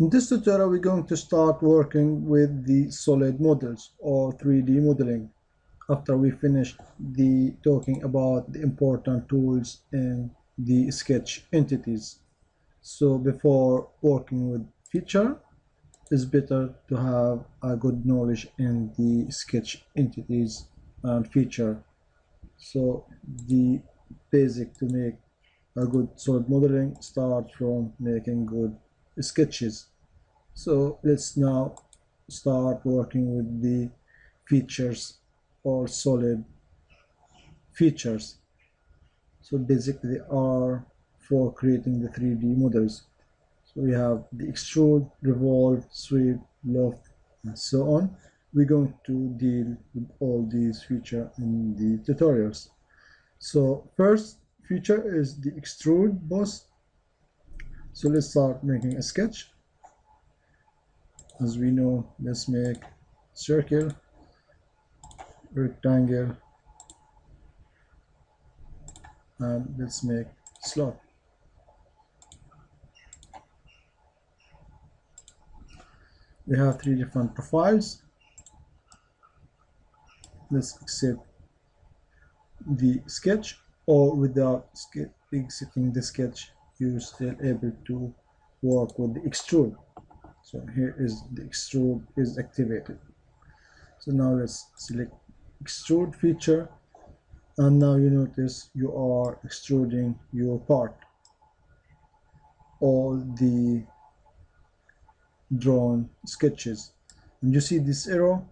In this tutorial, we're going to start working with the solid models or 3D modeling after we finish the talking about the important tools in the sketch entities. So before working with feature, it's better to have a good knowledge in the sketch entities and feature. So the basic to make a good solid modeling start from making good sketches. So let's now start working with the features or solid features. So basically they are for creating the 3d models. So we have the extrude revolve sweep loft and so on. We're going to deal with all these features in the tutorials. So first feature is the extrude boss so let's start making a sketch. As we know let's make circle rectangle and let's make slot. We have three different profiles. Let's accept the sketch or without exiting the sketch you're still able to work with the extrude. So here is the extrude is activated. So now let's select extrude feature. And now you notice you are extruding your part. All the drawn sketches. And you see this arrow?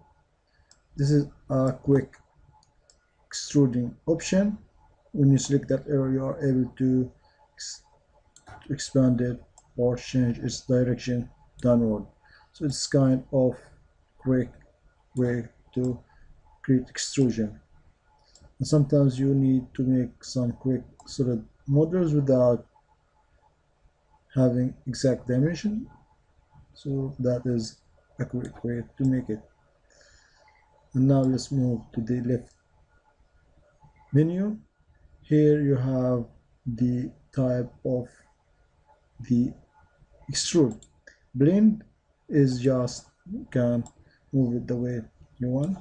This is a quick extruding option. When you select that arrow you are able to expand it or change its direction downward. So it's kind of quick way to create extrusion. And sometimes you need to make some quick solid models without having exact dimension. So that is a quick way to make it. And now let's move to the left menu. Here you have the type of the extrude blind is just can move it the way you want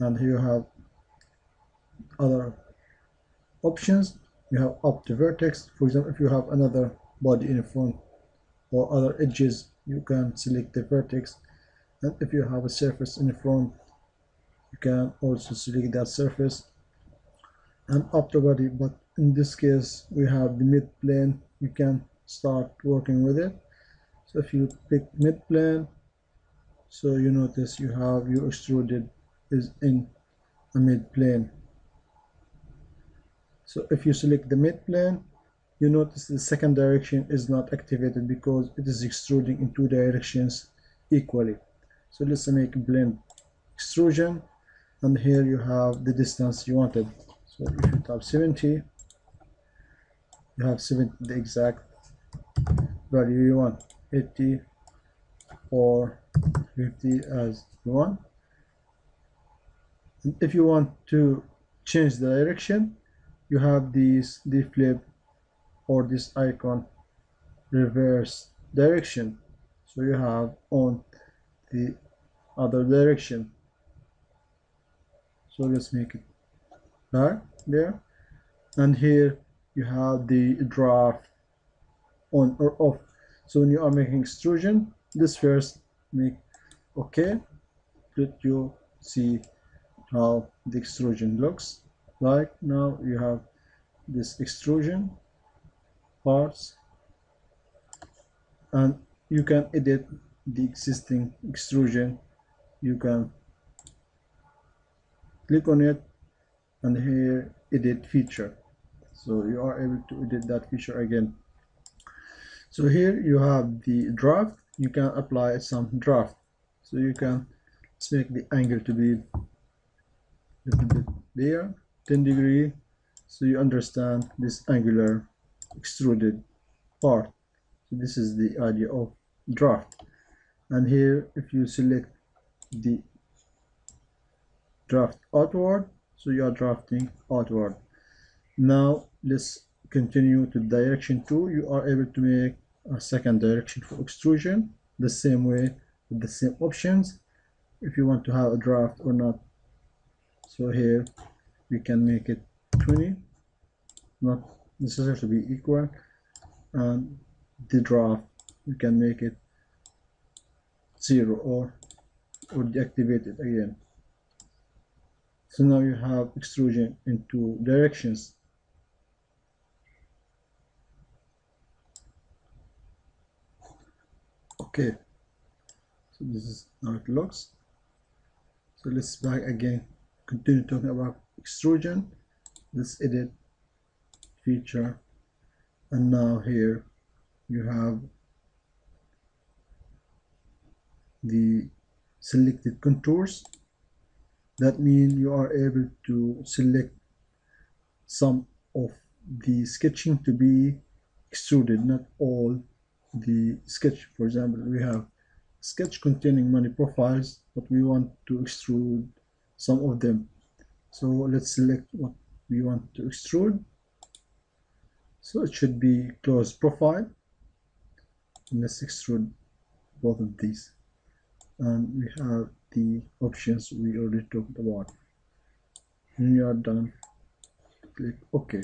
and here you have other options. You have up to vertex. For example if you have another body in front or other edges you can select the vertex. And if you have a surface in front you can also select that surface. And up to body but in this case we have the mid plane. You can start working with it. So if you pick mid plane so you notice you have your extruded is in a mid plane. So if you select the mid plane you notice the second direction is not activated because it is extruding in two directions equally. So let's make blind extrusion and here you have the distance you wanted. So if you type 70 you have 70 the exact value you want. 80 or 50 as you want. And if you want to change the direction you have this the flip or this icon reverse direction. So you have on the other direction. So let's make it back there. And here you have the draft on or off. So when you are making extrusion this first make okay let you see how the extrusion looks like. Now you have this extrusion parts. And you can edit the existing extrusion. You can click on it and here edit feature. So you are able to edit that feature again so here you have the draft. You can apply some draft. So you can let's make the angle to be a little bit there 10 degree. So you understand this angular extruded part. So this is the idea of draft. And here if you select the draft outward so you are drafting outward. Now let's continue to direction 2 you are able to make a second direction for extrusion the same way with the same options. If you want to have a draft or not. So here we can make it 20 not necessary to be equal. And the draft we can make it zero or or deactivate it again. So now you have extrusion in two directions okay. So this is how it looks. So let's back again continue talking about extrusion. Let's edit feature. And now here you have the selected contours. That means you are able to select some of the sketching to be extruded not all the sketch for example we have sketch containing many profiles but we want to extrude some of them. So let's select what we want to extrude. So it should be closed profile. And let's extrude both of these. And we have the options we already talked about. When you are done click ok